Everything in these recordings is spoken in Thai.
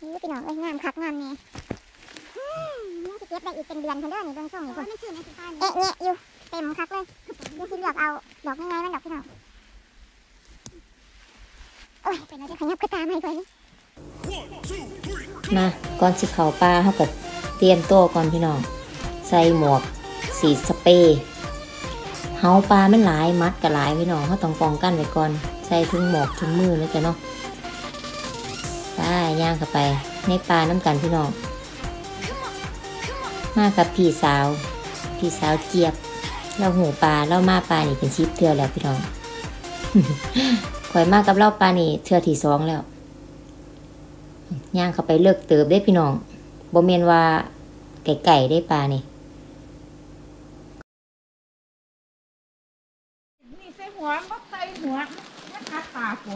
นี่พี่น้องเอ้ยงามคักงามแน่อืมยังสิเก็บได้อีกเป็นเดือนเพิ่นเด้อนี่เบิ่งส่งนี่โอ้เพิ่นมันชื่อในสุดท้ายเอ๊ะแงะอยู่เต็มคักเลยเดี๋ยวสิเลือกเอาดอกง่ายๆมันดอกพี่น้องโอ้ยเป็นอะไรขยับกระตาไม่ไปนี่มาก่อนสิเข้าป่าเฮาก็เตรียมตัวก่อนพี่น้อง ใส่หมวก สีสเปรย์เฮาปลามันหลายมัดก็หลายพี่น้องเฮาต้องป้องกันไว้ก่อน ใส่ถุงหมวกถุงมือแล้วจ้ะเนาะ ไปย่างเข้าไป ในปลาน้ำกันพี่น้อง มากับพี่สาว พี่สาวเจี๊ยบ เราหูปลาเรามาปลานี่เป็นชิปเทือแล้วพี่น้องข่อยมากับเราปลานี่เทือที่สองแล้วย่างเข้าไปเลิกเติบได้พี่น้องบ่เมนว่าไก่ไก่ได้ปลานี่นี่ใส่หัวบ่ใส่หัวมันคัดตากู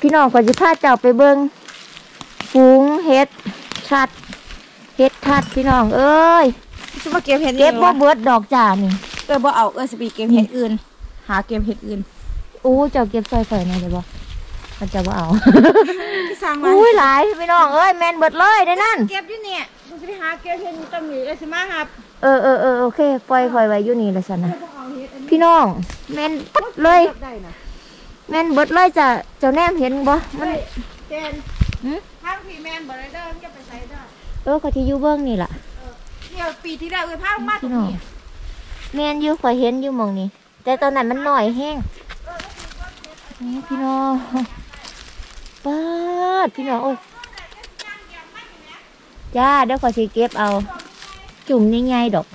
พี่น้องก่อนจะพาเจ้าไปเบิงฝูงเห็ดชัดเห็ดทัดพี่น้อง เอ้ยสิมาเก็บเห็ดเก็บบ่เบิดดอกจ่านี่เออบ่เอาเออสิไปเก็บเห็ดอื่น หาเก็บเห็ดอื่นอู้เจ้าเก็บซอยๆหน่อยเดี๋ยวบ่มันจะบ่เอาที่สร้างมาอุ้ยหลายพี่น้องเอ้ยแมนเบิดเลยได้นั่นเก็บอยู่เนี่ยกูสิไปหาเก็บเห็ดอยู่ตรงนี้เออสิมาครับเออเออเออโอเคปล่อยคอยไว้อยู่นี่ละสันนะพี่น้องแมนปัดเลยก็บได้นะ แมนเบิดเลยจะเจ้าแนมเห็นบ่มันเฮ้ยเจนหืมทางพี่แมนบ่ได้เด้อมันจะไปใส่เด้อเออเขาที่อยู่เบิ้งนี่ล่ะเนี่ยปีที่แล้วเอ้ยพามาตรพี่งน้องนี้แมนอยู่ข่อยเห็นอยู่หมองนี้แต่ตอนนั้นมันหน่อยแห้งนี่พี่น้องป้าดพี่น้องโอ้ยจ้าเดี๋ยวขอยสิเก็บเอา จุ่มง่ายๆดอก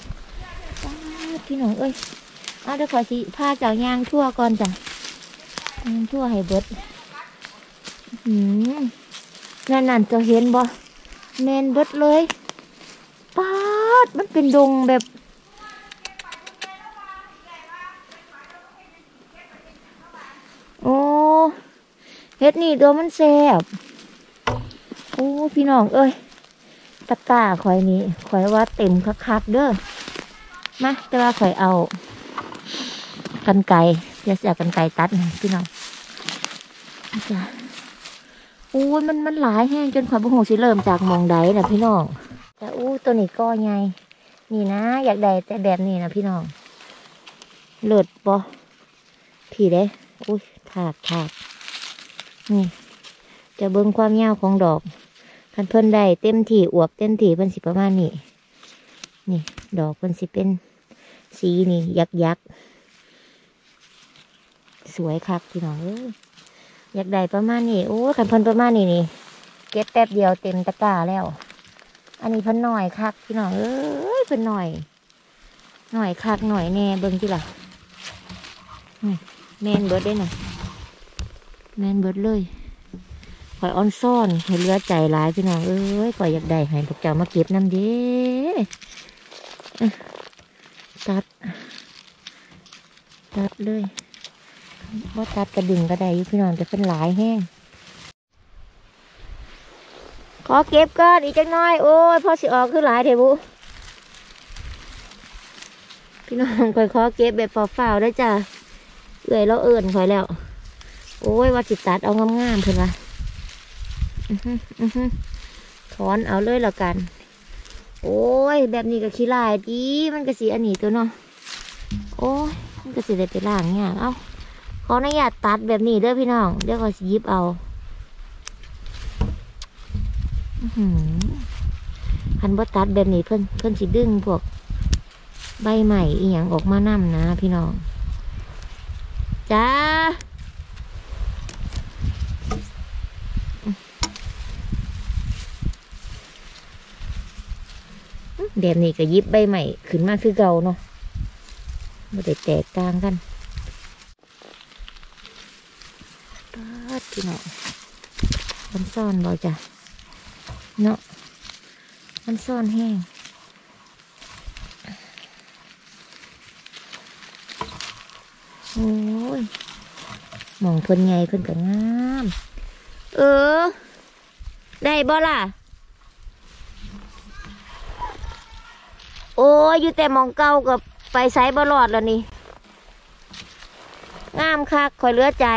ป้าดพี่น้องเอ้ยเอาเดี๋ยวขอยสิพาเจ้ายางทั่วก่อนจ้ะยาง ทั่วให้เบิดหืมนั่นนั่นจะเห็นบ่แมนเบิดเลยป้าดมันเป็นดงแบบ โอ้เฮ็ดนี่ตัวมันแซ่บโอ้พี่น้องเอ้ยตะกร้าข่อยนี่ข่อยว่าเต็มคักๆเด้อมาแต่ว่าข่อยเอากันไก่ เดี๋ยวจะเอากันไกตัดให้พี่น้องจ้ะโอ้มันมันหลายแห้งจนข่อยบ่ฮู้สิเริ่มจากมองใดนะพี่น้องแต่อู้ตัวนี้ก็ใหญ่นี่นะ อยากได้แต่แบบนี้นะพี่น้องเลิศบ่พี่เด้อุ้ยถากถากนี่ จะเบิ่งความยาวของดอกคันเพิ่นได้เต็มที่อวบเต็มที่เพิ่นสิประมาณนี้นี่ ดอกเพิ่นสิเป็นสีนี่ ยักยักษ์ สวยคักพี่น้องอยากได้ประมาณนี้โอ้ยคันพิ่นประมาณนี้นี่เก็บแป๊บเดียวเต็มตะกร้าแล้ว อันนี้พิ่นหน่อยคักพี่น้องเอ้ยพิ่นหน่อย หน่อยคักหน่อยแน่เบิ่งที่ล่ะแมนเบิร์ดได้หน่ะแมนเบิร์ดเลยข่อยออนซ่อนให้เลือใจร้ายพี่น้องเอ้ยข่อยอยากได้ให้พวกเจ้ามาเก็บน้ำเด้ตัด ตัดเลย ว่าตัดกระดึงก็ได้อยู่พี่น้องแต่เป็นหลายแห้งขอเก็บก่อนอีกจักหน้อย โอ้ยพอสิออกคือหลายเทบุพี่น้องข่อยขอเก็บแบบเฝ้าๆได้จ้ะเอื่อยแล้วเอิ่นคอยแล้ว โอ้ยว่าจิตัดเอางามๆเพื่อนวะอื้อหืออื้อหือถอนเอาเลยแล้วกัน โอ้ย แบบนี้ก็ขี้ลายดีมันก็สีอันนี้ตัวเนาะโอ้ยมันก็สีได้ไปล่างเนี่ยเอาข ออนุญาตตัดแบบนี้เด้อพี่น้อง เดี๋ยวก็สิยิบเอาหันบ่ตัดแบบนี้เพื่อนเพื่อนสิดึงพวก ใบใหม่อีหยังออกมานํนะ พี่น้องจ้าแบบนี้ก็ยิบใบใหม่ขึ้นมาคือเก่าเนาะไม่ได้แตกต่างกันปาด พี่เนาะมันซ่อนบ่จ้ะเนาะมันซ่อนแห้งโอ้ยมองเพิ่นไงเพิ่นก็งาม เออ ได้บ่ล่ะ โอ้ยอยู่แต่มองเก่ากับไปไสบ่รอดแล้วนี่ งามคักคอยเลือใจ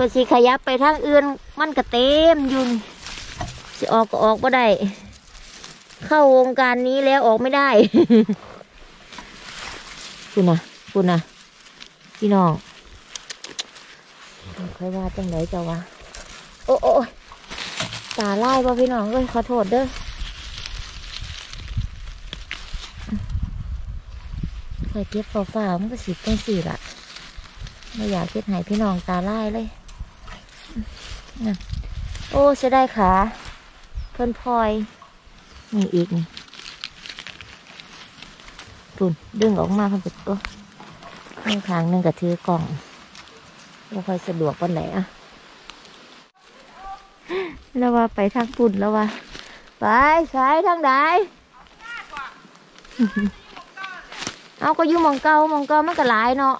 คอสิขยับไปทางอื่นมันก็เต็มยู่นสิออกก็ออกบ่ได้ เข้าวงการนี้แล้วออกไม่ได้คุณนะคุณนะพี่น้องค่อยว่าจังไหนจ้าวะโอ้โอ้ตาไล่ป่ะพี่น้องเอ้ยขอโทษเด้อคอยเก็บฝ่าๆมันก็สิบจังสี่ละไม่อยากเก็บหายพี่น้องตาไล่เลย โอ้จะได้ขา เพิ่นพลอย นี่อีกนี่ปุ่นดึงออกมาเพิ่นก็ตัวข้างทางหนึงก็ถือกล่องบ่ค่อยสะดวกปานไหนอะแล้วว่าไปทางปุ่นแล้วว่า ไปสายทางใดเอาก็อยู่มองเก่ามองเก่ามันก็หลายเนาะ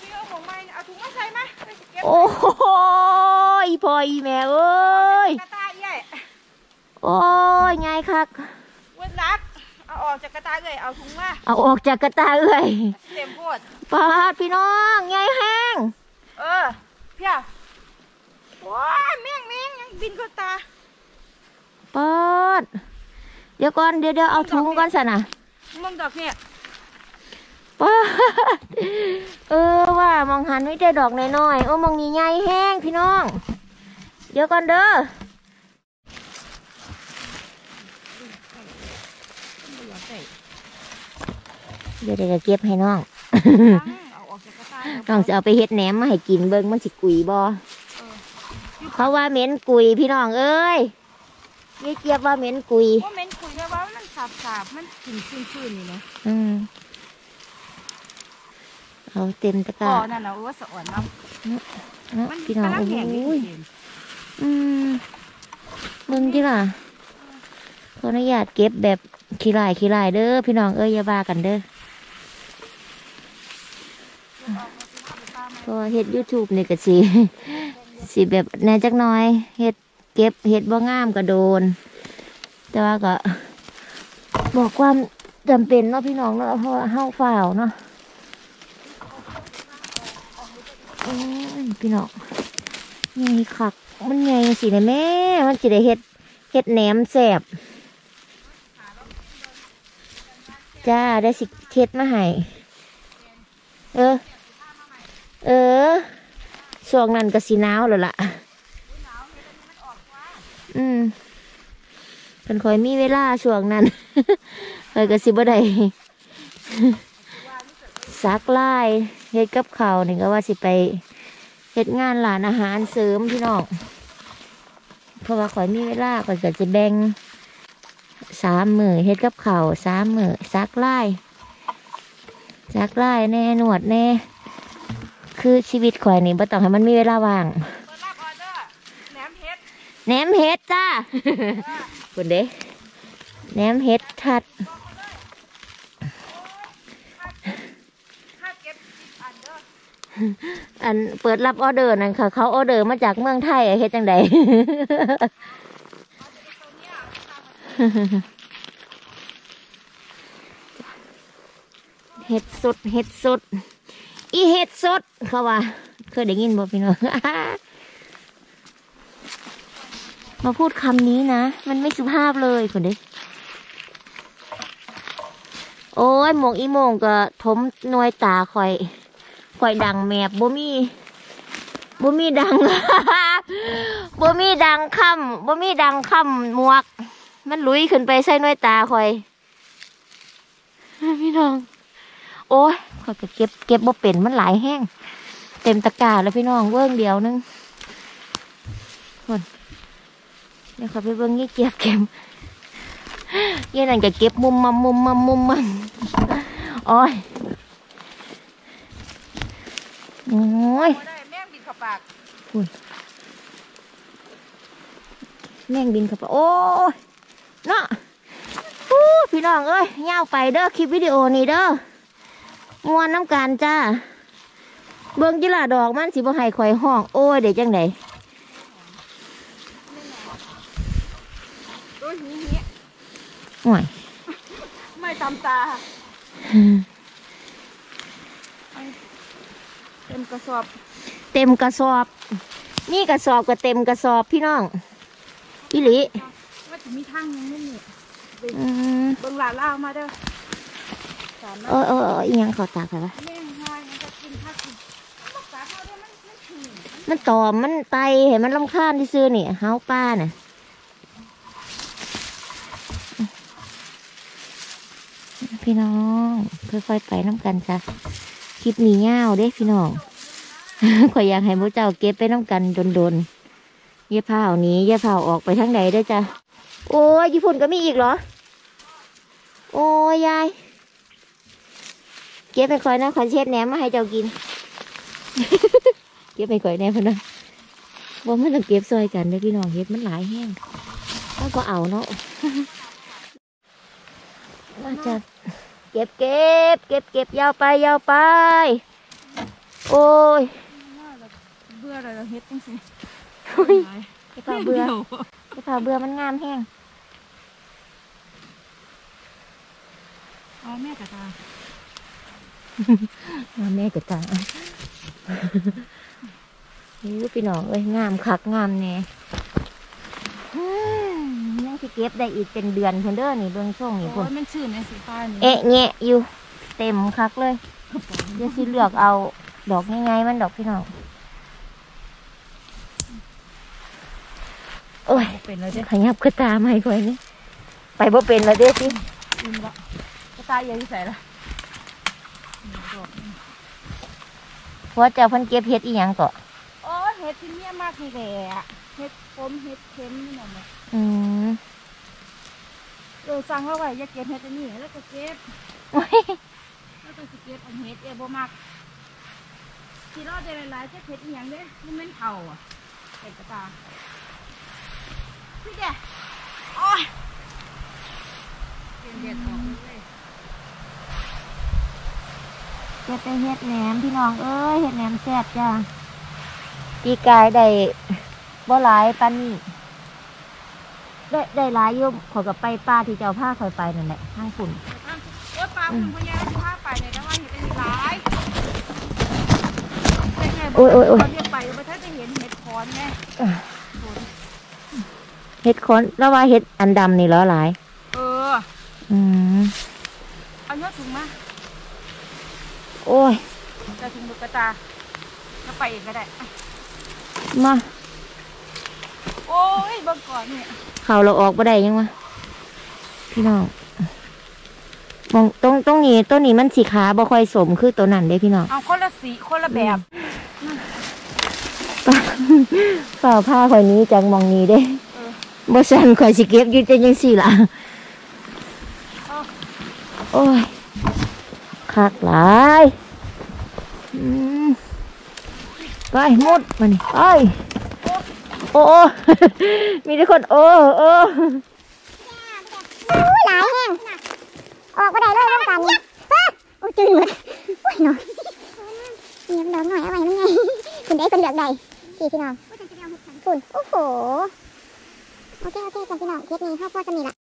พี่เอาของมาเอาถุงมาใส่มาไปเก็บ โอ้โหอีพ่ออีแม่เอ้ยกระตายใหญ่โอ้ยไงคักวันรักเอาออกจากกระตายเลยเอาถุงมาเอาออกจากกระตาเอ้ยเต็มโพดปาดพี่น้องไงแห้งเออเพี่ยว้าแม่งแม่งยังบินกระตาปาดเดี๋ยวก่อนเดี๋ยวเดี๋ยวเอาถุงก่อนสินะมึงดอกเนี่ย ปาดเออว่ามองหันไม่ได้ดอกน้อยๆโอ้มองนี้ใหญ่แห้งพี่น้อง เดี๋ยวก่อนเด้อเดี๋ยวเดี๋ยวจะเก็บให้น้องเอาออกจากกระตายน้องจะเอาไปเฮ็ดแหนมมาให้กินเบิ่งมันสิกุยบ่เพราะว่าเหม็นกุยพี่น้องเอ้ยยี่เกียบว่าเหม็นกุยว่าเม้นคุยได้ว่ามันสาบสาบๆมันกลิ่นชื้นๆนี่นะอืม เอาเต็มตะกก่ร้าอนั่นนะว่าสะอ่อนน้เนาะำมันพี่น้องกำลัโอ้แห้งอยู่ยเห็นอืมมึงที่ล่ะขออนุญาตเก็บแบบขี้ลายขี้ลายเด้อพี่น้องเอ้ยอย่าบ้ากันเด้อเพราะว่าเฮ็ด YouTube นี่ก็สิสิแบบแหน่จักหน่อยเฮ็ดเก็บเฮ็ดบ่งามก็โดน แต่ว่าก็บอกความจำเป็นเนาะพี่น้องเนาะเพราะว่าเฮาฝ่าวเนาะโอ้ย พี่น้องใหญ่คัก มันใหญ่สินะแม่ มันสิได้เฮ็ดเฮ็ดแหนมแซ่บจ้าได้สิเฮ็ดมาให้เออ เออช่วงนั้นก็สีหนาวแล้วล่ะ อืมเป็นคอยมีเวลาช่วงนั้นคอยก็สิบ่ได้ซักลายเฮ็ดกับข้าวนี่ก็ว่าสิไป เฮ็ดงานร้านอาหารเสริมพี่น้องเพราะว่าข่อยมีเวลาข่อยก็จะแบ่งสามมือเฮ็ดกับข้าวสามมือซักลายซักลายแน่หนวดแน่ คือชีวิตข่อยนี่บ่ต้องให้มันมีเวลาว่างเปิดรับออเดอร์แหนมเฮ็ดแหนมเฮ็ดจ้าคุณเด้แหนมเฮ็ดทัด ค่าเก็บสิบอันเด้ อันเปิดรับออเดอร์นั่นค่ะ เขาออเดอร์มาจากเมืองไทยเฮ็ดจังใดเฮ็ดสดเฮ็ดสด อีเฮ็ดสดเขาว่า เคยได้ยินบ่พี่น้องมาพูดคำนี้นะ มันไม่สุภาพเลยคนเด้โอ้ยหมวกอีโมงก็ทมหนวยตาข่อย ข่อยดังแมบบ่มีบ่มีดังบ่มีดังค่ำบ่มีดังค่ำหมวก มันลุยขึ้นไปใส่หน่วยตาข่อยพี่น้อง โอ้ยข่อยก็เก็บเก็บบ่เป็นมันหลายแห้ง เต็มตะกร้าแล้วพี่น้องเบิ้งเดียวนึงคนเดี๋ยวเขาไปเบิ้งยี่เกียบเก็บยี่นั่นก็เก็บมุมมัมมุมมัมมุมมัมโอ้ย โอ้ยบ่ได้แม่งบินเข้าปากแม่งบินเข้าไปโอ้ยเนาะอู้พี่น้องเอ้ยยาวไปเด้อคลิปวิดีโอนี้เด้อมวนน้ำการจ้า เบิ่งจิล่าดอกมันสิบ่ให้ข่อยห้อง โอ้ยเดี๋ยวจังไดโอ้ยนี้นี้ห่วยไม่ตำตาเต็ม กระสอบ เต็มกระสอบ นี่กระสอบก็เต็มกระสอบพี่น้องพี่หลีว่าจะมีทางหนึงนี่นี่อืมเบิ่งหลานล่ามาเด้อสอนมาเออเออเอออีหยังเขาตากไปวะแม่งหายมันจะกินข้าวกินมันสาเขาเด้อมันมันถือมันตอมมันไตเห็นมันลำคาญที่ซื้อนี่เฮาป้าน่ะพี่น้องค่อยๆไปน้ำกันจ้ะคลิปนี้ยาวเด้พี่น้อง ข่อยอยากให้พวกเจ้าเก็บไปน้ำกันโดนๆเย่าเผาหนี้เย่าเผาออกไปทางไหนได้จ้ะโอ้ยญี่ปุ่นก็มีอีกเหรอ โอ้ยยาย เก็บไปคอยนะขอเช็ดแหนมมาให้เจ้ากิน เก็บไปก่อยแหน่พนะว่ามันต้องเก็บซอยกันเด้อพี่น้องเฮ็ดมันหลายแห้งแล้วก็เอาเนาะน่าจะเก็บเก็บเก็บเก็บยาวไปยาวไป โอ้ย บื่อเลยเราเฮ็ดจังซี่เฮ้ยไอ้ผ่าเบื่อไอ้ผ่าเบื่อมันงามแห้งเอาแม่กระตางามแม่กระตานี่พี่น้องเอ้ยงามคักงามแน่อืมยังสิเก็บได้อีกเป็นเดือนเพิ่นเด้อนี่เบิ่งช่วงนี่โอ้พุ่นยมันชื่นในสีฟ้านี่เอะแงะอยู่เต็มคักเลยเดี๋ยวสิเลือกเอาดอกง่ายๆมันดอกพี่น้อง โอ้ยเป็นแล้วเด้อขยับกระตาไม่ค่อยนี่ไปบ่เป็นแล้วเด้อสิกินละกระตายยังใส่ละเพราะเจ้าเพันเก็บเฮ็ดอีหยังก็โอ้ยเฮ็ดที่เมียมากนี่แหละเฮ็ดคมเฮ็ดเค็มนี่น่ะแม่อืมเออสั่งเอาไว้อย่าเก็บเฮ็ดอันนี้แล้วก็เก็บโอ้ยแล้วก็สิเก็บอันเฮ็ดเอบ่มักที่รอดได้หลายๆจะเฮ็ดอีหยังเด้มันเหม็นเผาอะเฮ็ดกระตา พี่เด้โอ้ยเก็บเด็ดออกเลยเก็บไปเฮ็ดแหนมพี่น้องเอ้ยเฮ็ดแหนมแซ่บจ้าปีกายได้บ่หลายปานนี้ได้ได้หลายอยู่ขอยกับไปป้าที่เจ้าพาคอยไปนั่นแหละทางฝุ่นโอ้ยปลาคุณพญาที่พาไปเนี่ยแต่ว่าเห็ดอันนี้หลายแต่ไงโอ้ยโอ้ยโอ้ยตอนเรียกไปว่าถ้าจะเห็นเห็ดคอนไง เฮ็ดคอนแล้วว่าเฮ็ดอันดำนี่เหรอหลาย เออ อืมเอาเนื้อถุงมาโอ้ยแต่ถุงมือกระตาแล้วไปเองก็ได้อะมา โอ้ยเบิ่งก่อนเนี่ยเข่าเราออกบ่ได้ยังวะพี่น้องมองตรงตรงนี้ต้นนี้มันสีขาบ่ค่อยสมคือตัวนั้นเด้พี่น้องเอาคนละสีคนละแบบฝ่าผ้าข่อยนี้จังมองนี้เด้เออ บ่สั่นข่อยสิเก็บอยู่จังจังซี่ล่ะโอ้ยคักหลายไปมุดมานี่ไปโอ้โอ้มีแต่คนโอ้โอ้หลายแห้งออกมาได้เลยร่วมกันนี่อ้าโอ้จืดหมดโอ้ยเนาะเงียบดอกหน่อยเอาไว้มันไงคุณได้คนเลือกใดพี่พี่น้องคุณโอ้โห โอเคโอเคกันพี่น้องเทปนี้ข้าพ่อจะมีละ